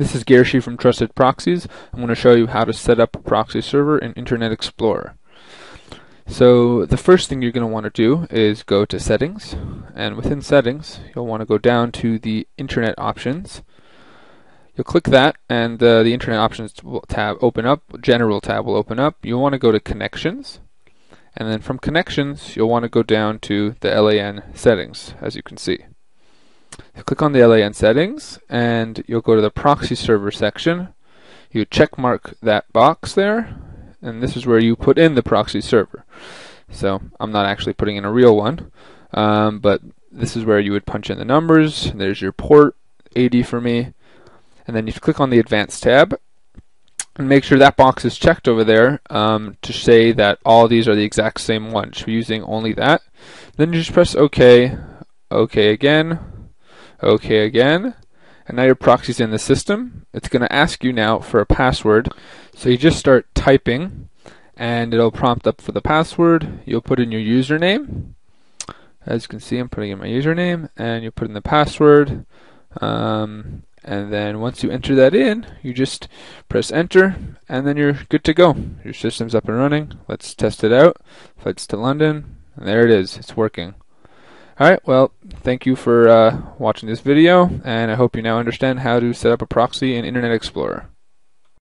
This is Gershi from Trusted Proxies. I'm going to show you how to set up a proxy server in Internet Explorer. So the first thing you're going to want to do is go to Settings, and within Settings, you'll want to go down to the Internet Options. You'll click that, and uh, the Internet Options tab open up. General tab will open up. You'll want to go to Connections, and then from Connections, you'll want to go down to the LAN settings, as you can see. Click on the LAN settings and you'll go to the proxy server section. You check mark that box there and this is where you put in the proxy server. So I'm not actually putting in a real one, um, but this is where you would punch in the numbers. There's your port 80 for me, and then you click on the advanced tab and make sure that box is checked over there um, to say that all these are the exact same one. We're using only that. Then you just press OK, OK again, OK again. And now your proxy's in the system. It's going to ask you now for a password. So you just start typing and it'll prompt up for the password. You'll put in your username. As you can see, I'm putting in my username and you put in the password. Um, and then once you enter that in, you just press enter and then you're good to go. Your system's up and running. Let's test it out. Flights to London. And there it is. It's working. Alright, well, thank you for uh, watching this video, and I hope you now understand how to set up a proxy in Internet Explorer.